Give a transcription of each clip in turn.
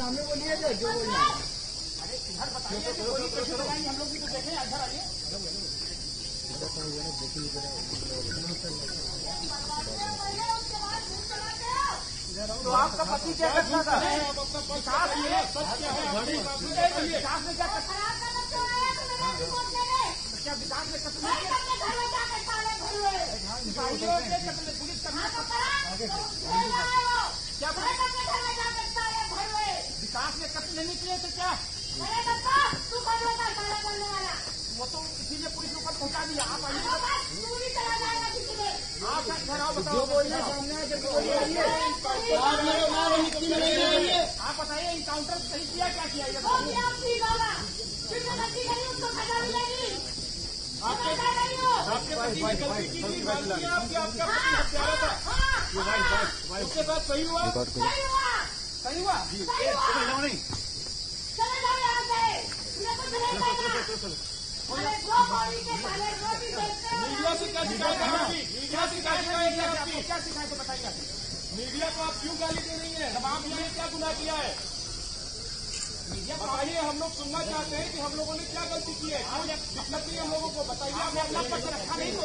सामने बोलिए जो जो बोलना है। तो आपका पति क्या करता था? विकास ये सच क्या है? विकास में क्या करता क्या विकास ने कसम सिपाहियों के कसम पुलिस करना क्या कत्ल नहीं किए थे क्या वो तो इसीलिए पुलिस ऊपर पहुँचा दिया आप आइए आप घर आओ बताओ जो बोलना है सामने आके बोलिए आप बताइए इनकाउंटर सही किया क्या किया ये बताइए आपके पति ने गलती की थी गलती आपके आपका पति हत्यारा उसके साथ सही हुआ सही हुआ। मीडिया से क्या शिकायत है मीडिया से क्या शिकायत है आपकी? क्या शिकायत है बताइए मीडिया को आप क्यों गाली दे रही है? आप ने क्या गुनाह किया है? बताइए हम लोग सुनना चाहते हैं कि हम लोगों ने क्या गलती की है। दिक्कत नहीं हम लोगों को बताइए आपने अपना पक्ष रखा नहीं तो।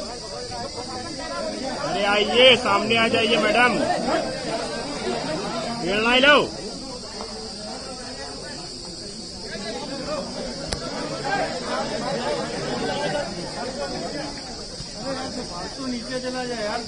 अरे आइए सामने आ जाइए मैडम। तू नीचे चला जाए यार